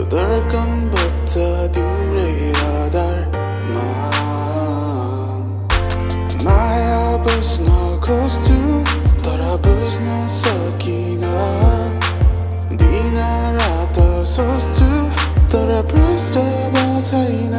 यो धर्कन बच्छ तिम्रै आधारमा माया बस्न खोज्छु तर बुझ्न सकिन दिन रात सोच्छु तर पृष्ठमा छैन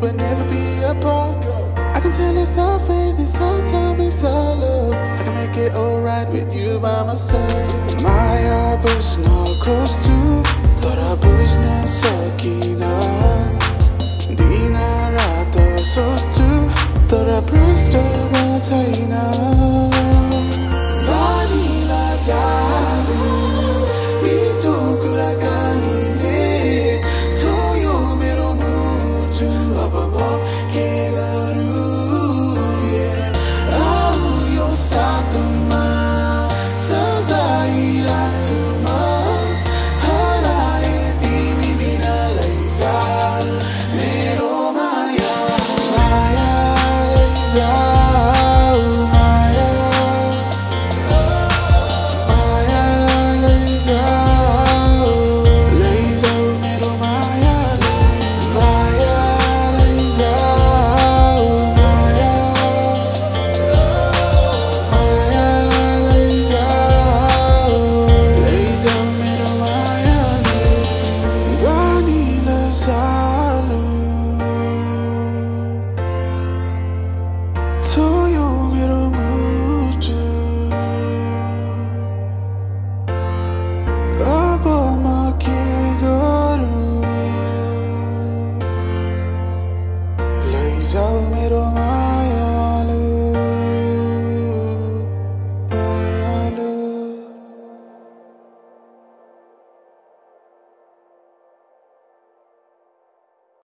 we'll never be apart. I can tell it's our faith, it's our time, it's our love. I can make it alright with you by my side. My eyebrows now close to but I push no sakina. Dina rata sos too, but I push the water